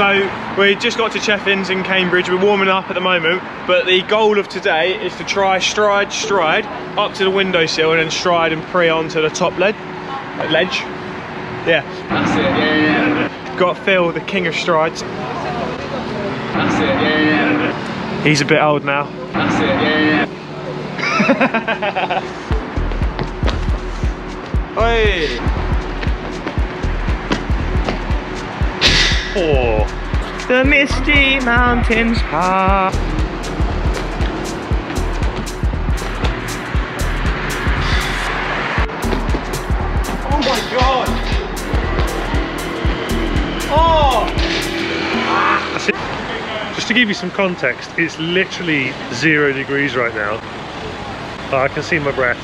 So we just got to Cheffins in Cambridge. We're warming up at the moment, but the goal of today is to try stride, stride up to the windowsill and then stride and pre onto the top led, ledge. Yeah, That's it, yeah, yeah. got Phil, the king of strides. That's it, yeah, yeah. He's a bit old now. That's it, yeah, yeah. Oi! Oh. The misty mountains high. Oh my god! Oh! Just to give you some context, it's literally zero degrees right now. Uh, I can see my breath.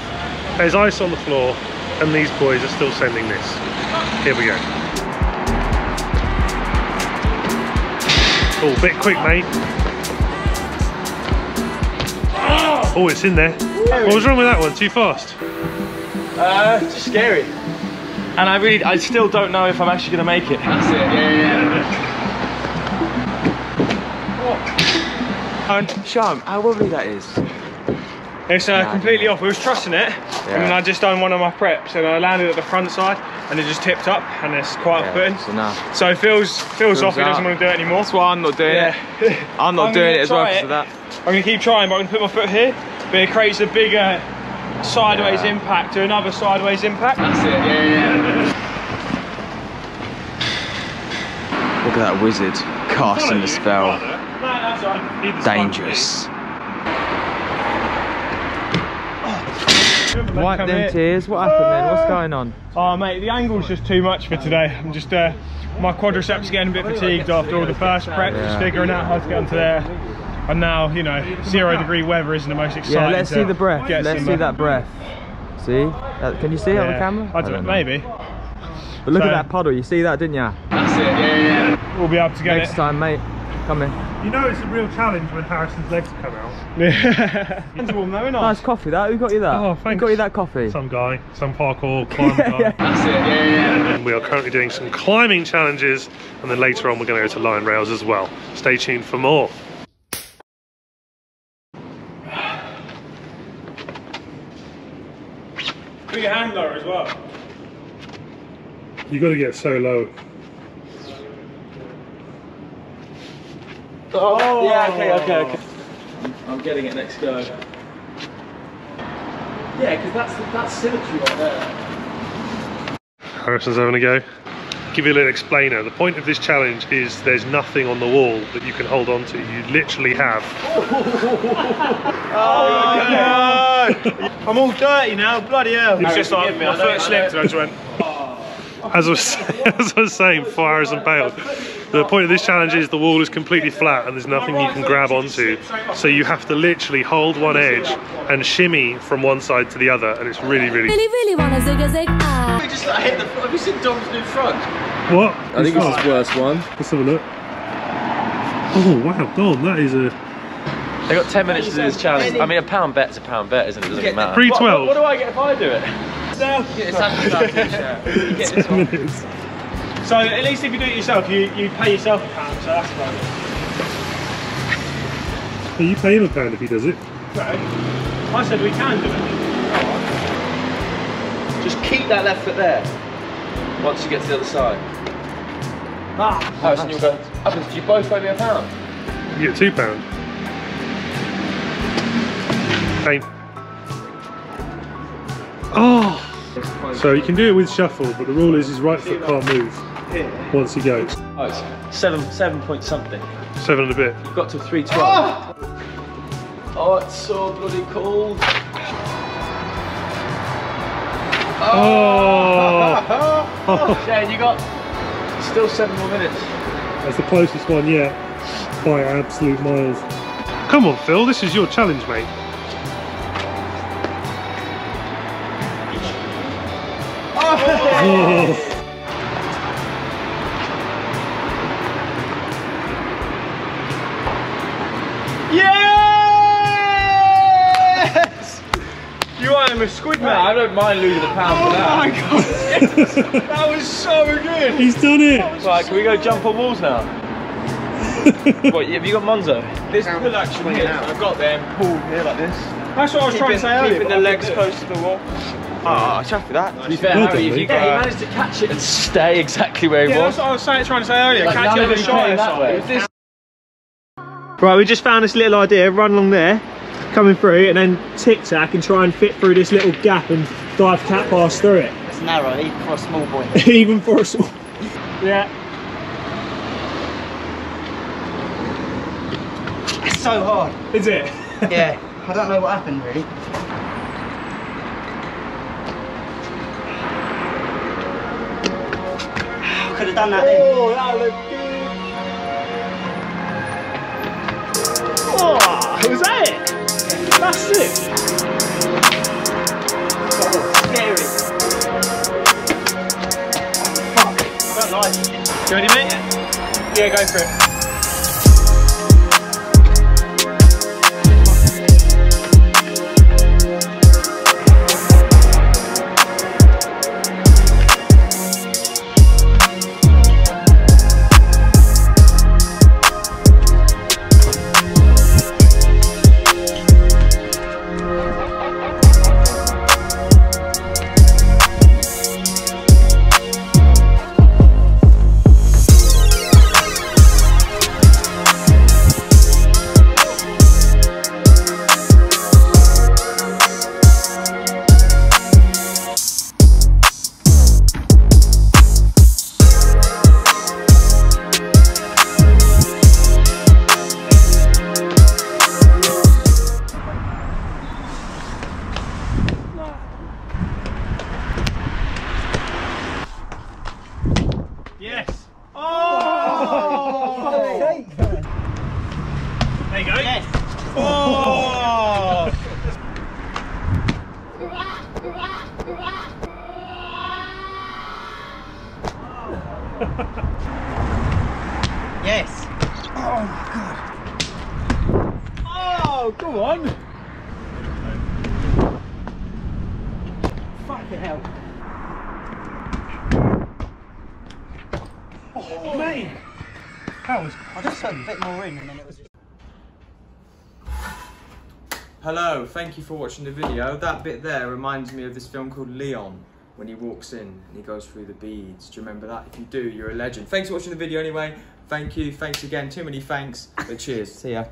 There's ice on the floor, and these boys are still sending this. Here we go. Oh, bit quick, mate. Oh, it's in there. What was wrong with that one? Too fast? Uh, it's just scary. And I really, I still don't know if I'm actually gonna make it. That's it, yeah, yeah. And Sham, how lovely that is. It's uh, completely off. We was trusting it, and then I just done one of my preps, and I landed at the front side, and it just tipped up, and it's quite so now. So Phil's Phil's off. He doesn't want to do it anymore. That's why I'm not doing Yeah. it. I'm not I'm doing it as well because of that. I'm gonna keep trying, but I'm gonna put my foot here, but it creates a bigger sideways Yeah. impact to another sideways impact. That's it, yeah, yeah. Look at that wizard casting the spell. Dangerous. Wipe them tears. What happened then? What's going on? Oh mate, the angle's just too much for today. I'm just, uh, my quadriceps getting a bit fatigued after all the first prep, just figuring out how to get onto there. And now, you know, zero degree weather isn't the most exciting. Yeah, let's see the breath. Let's some, see uh, that breath. See? Uh, can you see it on the camera? I don't, know, know. maybe. But look So- at that puddle. You see that, didn't you? That's it, yeah, yeah. We'll be able to get Next it. time, mate. Come in. You know it's a real challenge when Harrison's legs come out. Yeah. Warm though, isn't it? Nice coffee, that. Who got you that? Oh, Who thanks. got you that coffee? Some guy, some parkour climber guy. That's it, yeah, yeah. And we are currently doing some climbing challenges, and then later on we're going to go to line rails as well. Stay tuned for more. Put your hand lower as well. You got to get so low. Oh, yeah, okay, okay, okay. I'm getting it next go. Yeah, because that's that's symmetry right there. Harrison's having a go. Give you a little explainer. The point of this challenge is there's nothing on the wall that you can hold on to. You literally have. Oh, oh no! I'm all dirty now, bloody hell. It's just like my foot slipped and I just went. As I was, as I was saying before Harrison bailed, the point of this challenge is the wall is completely flat and there's nothing you can grab onto. So you have to literally hold one edge and shimmy from one side to the other, and it's really, really. Really, really wanna zig a zig ah. Just like hit the. Have you seen Dom's new front? What? I think it's his worst one. Let's have a look. Oh wow, Don, that is a They got 10 minutes to do this challenge. I mean, a pound bet's a pound bet, isn't it? Doesn't matter. three What, twelve. what do I get if I do it? It's actually You get this one. minutes. So at least if you do it yourself, you, you pay yourself a pound, so that's about it. Well, you pay him a pound if he does it. I said we can do it. Just keep that left foot there. Once you get to the other side. Ah, Harrison, you'll go. Happens, do you both pay me a pound? You get two pound. Pain. Oh. So you can do it with shuffle, but the rule is his right foot can't move once he goes. Oh, it's seven, seven point something. Seven and a bit. You've got to 312. Ah! Oh, it's so bloody cold. Oh. oh. Shane, you got still seven more minutes. That's the closest one yet by absolute miles. Come on, Phil, this is your challenge, mate. Oh. oh. You are a squid, mate. I don't mind losing a pound for Oh that. my god! that was so good! He's done it! Right, can we go jump on walls now? what, have you got Monzo? This pull action here, I've got them pulled here like this. That's what I was trying to say earlier. Keeping the legs close to the wall. Ah, oh, chuffed with that. To be fair, Well Harry, if you yeah, he managed to catch it and stay exactly where he Yeah, that's what I was saying, trying to say earlier. Like, Catch it none on the of it shorter came that side. way. It was this- Right, we just found this little idea, run along there, coming through, and then tic tac and try and fit through this little gap and dive cat pass through it. It's narrow, even for a small boy. Even for a small. Yeah. It's so hard. Is it? Yeah, I don't know what happened really. Could have done that then. Oh, that. Oh, was that it? That's it. Scary. Fuck. I don't like it. Do You ready, mate? Yeah, go for it. Yes. Oh, my god! Oh come on. Fucking hell. Oh, mate. That was I just put a bit more in and then it was. Hello, thank you for watching the video. That bit there reminds me of this film called Leon, when he walks in and he goes through the beads. Do you remember that? If you do, you're a legend. Thanks for watching the video anyway. Thank you, thanks again. Too many thanks, but cheers. See ya.